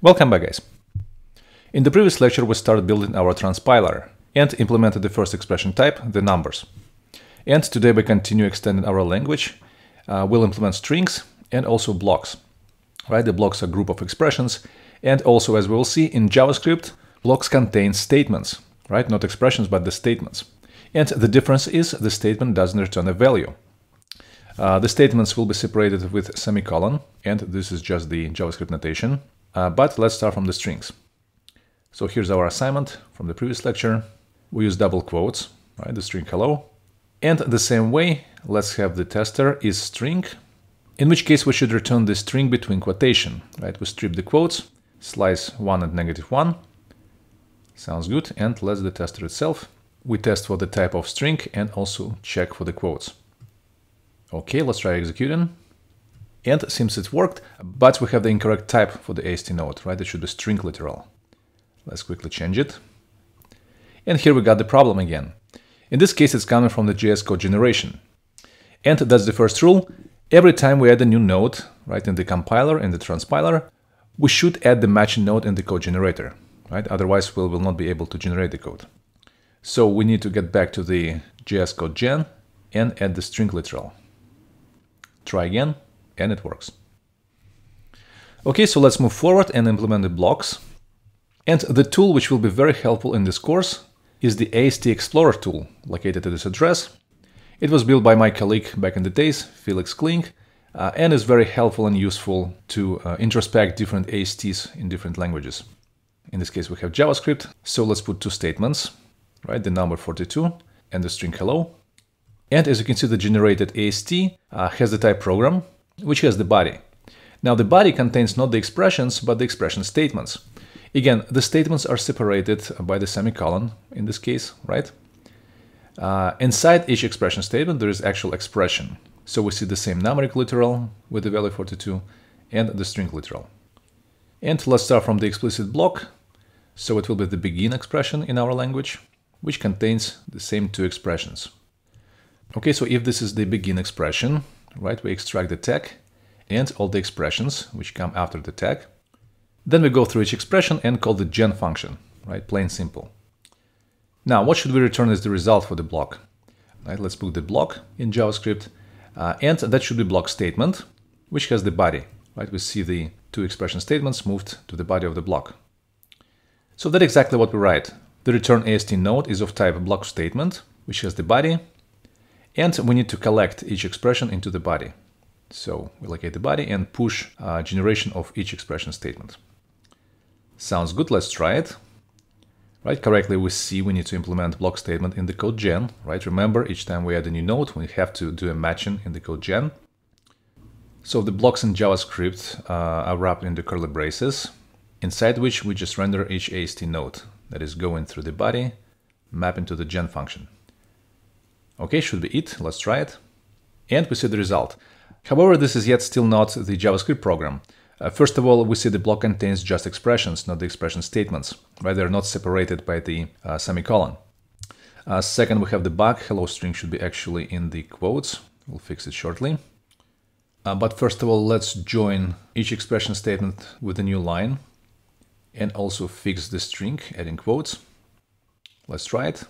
Welcome back guys. In the previous lecture we started building our transpiler and implemented the first expression type, the numbers. And today we continue extending our language. Uh, we'll implement strings and also blocks. Right, the blocks are group of expressions and also as we will see in JavaScript, blocks contain statements, right? Not expressions but the statements. And the difference is the statement doesn't return a value. Uh, the statements will be separated with semicolon and this is just the JavaScript notation. Uh, but let's start from the strings. So here's our assignment from the previous lecture. We use double quotes, right, the string hello. And the same way, let's have the tester is string, in which case we should return the string between quotation, right? We strip the quotes, slice 1 and negative 1. Sounds good. And let's the tester itself. We test for the type of string and also check for the quotes. Okay, let's try executing. And seems it worked, but we have the incorrect type for the AST node, right? It should be string literal. Let's quickly change it. And here we got the problem again. In this case, it's coming from the JS code generation. And that's the first rule. Every time we add a new node, right, in the compiler, in the transpiler, we should add the matching node in the code generator, right? Otherwise, we will not be able to generate the code. So we need to get back to the JS code gen and add the string literal. Try again and it works. Okay, so let's move forward and implement the blocks. And the tool which will be very helpful in this course is the AST Explorer tool, located at this address. It was built by my colleague back in the days, Felix Kling, uh, and is very helpful and useful to uh, introspect different ASTs in different languages. In this case, we have JavaScript, so let's put two statements, right? The number 42 and the string hello. And as you can see, the generated AST uh, has the type program, which has the body. Now the body contains not the expressions, but the expression statements. Again, the statements are separated by the semicolon in this case, right? Uh, inside each expression statement, there is actual expression. So we see the same numeric literal with the value 42 and the string literal. And let's start from the explicit block. So it will be the begin expression in our language, which contains the same two expressions. Okay, so if this is the begin expression, right? We extract the tag and all the expressions which come after the tag. Then we go through each expression and call the gen function, right? Plain simple. Now, what should we return as the result for the block? Right, let's put the block in JavaScript, uh, and that should be block statement, which has the body, right? We see the two expression statements moved to the body of the block. So that's exactly what we write. The return AST node is of type block statement, which has the body, and we need to collect each expression into the body. So we locate the body and push uh, generation of each expression statement. Sounds good, let's try it. Right, correctly we see we need to implement block statement in the code gen, right? Remember, each time we add a new node, we have to do a matching in the code gen. So the blocks in JavaScript uh, are wrapped into curly braces, inside which we just render each AST node that is going through the body, map into the gen function. Okay, should be it. Let's try it. And we see the result. However, this is yet still not the JavaScript program. Uh, first of all, we see the block contains just expressions, not the expression statements, right? They're not separated by the uh, semicolon. Uh, second, we have the bug. Hello string should be actually in the quotes. We'll fix it shortly. Uh, but first of all, let's join each expression statement with a new line and also fix the string, adding quotes. Let's try it.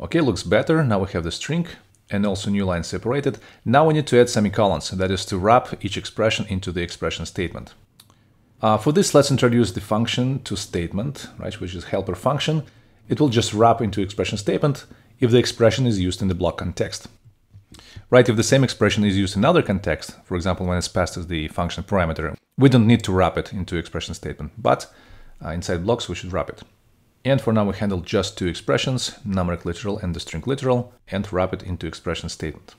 Okay, looks better. Now we have the string and also new line separated. Now we need to add semicolons, that is to wrap each expression into the expression statement. Uh, for this, let's introduce the function to statement, right, which is helper function. It will just wrap into expression statement if the expression is used in the block context. Right, if the same expression is used in other context, for example, when it's passed as the function parameter, we don't need to wrap it into expression statement, but uh, inside blocks we should wrap it. And for now we handle just two expressions, numeric literal and the string literal, and wrap it into expression statement.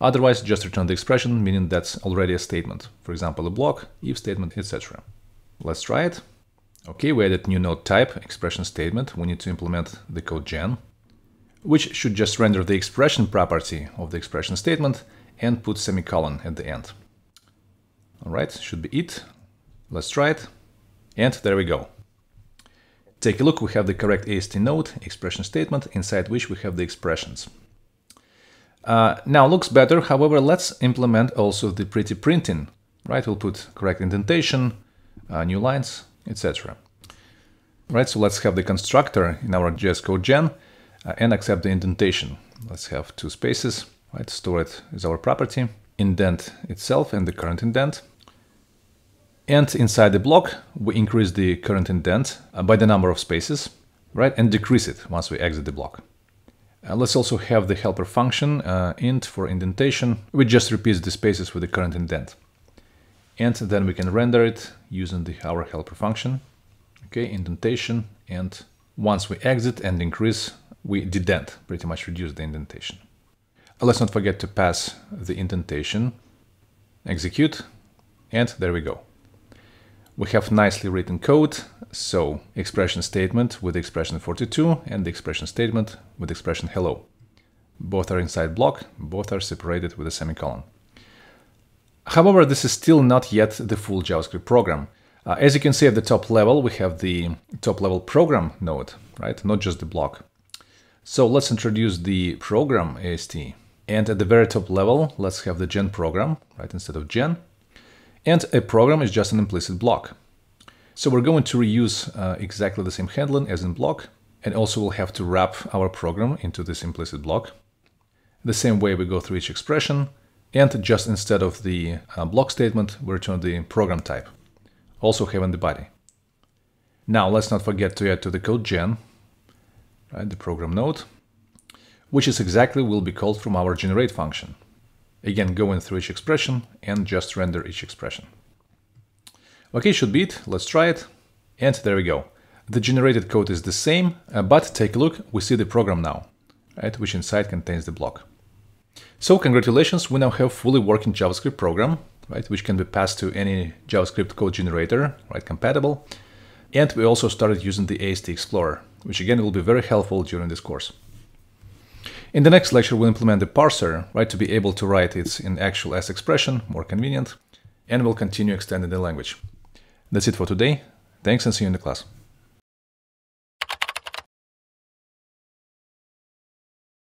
Otherwise, just return the expression, meaning that's already a statement. For example, a block, if statement, etc. Let's try it. Okay, we added new node type, expression statement. We need to implement the code gen, which should just render the expression property of the expression statement and put semicolon at the end. All right, should be it. Let's try it. And there we go. Take a look, we have the correct AST node, expression statement, inside which we have the expressions. Uh, now looks better, however, let's implement also the pretty printing, right? We'll put correct indentation, uh, new lines, etc. Right, so let's have the constructor in our JS code gen uh, and accept the indentation. Let's have two spaces, right? Store it as our property, indent itself and the current indent. And inside the block, we increase the current indent uh, by the number of spaces, right? And decrease it once we exit the block. Uh, let's also have the helper function uh, int for indentation, which just repeats the spaces with the current indent. And then we can render it using the our helper function. Okay, indentation, and once we exit and increase, we dedent, pretty much reduce the indentation. Uh, let's not forget to pass the indentation, execute, and there we go. We have nicely written code, so expression statement with expression 42 and the expression statement with expression hello. Both are inside block, both are separated with a semicolon. However, this is still not yet the full JavaScript program. Uh, as you can see at the top level, we have the top level program node, right? Not just the block. So let's introduce the program AST. And at the very top level, let's have the gen program, right, instead of gen. And a program is just an implicit block. So we're going to reuse uh, exactly the same handling as in block, and also we'll have to wrap our program into this implicit block. The same way we go through each expression, and just instead of the uh, block statement, we return the program type, also having the body. Now let's not forget to add to the code gen, right, the program node, which is exactly will be called from our generate function. Again, going through each expression and just render each expression. Okay, should be it. Let's try it. And there we go. The generated code is the same, uh, but take a look, we see the program now, right, which inside contains the block. So congratulations, we now have fully working JavaScript program, right, which can be passed to any JavaScript code generator, right, compatible. And we also started using the AST Explorer, which again will be very helpful during this course. In the next lecture, we'll implement the parser, right, to be able to write it in actual S expression, more convenient, and we'll continue extending the language. That's it for today. Thanks and see you in the class.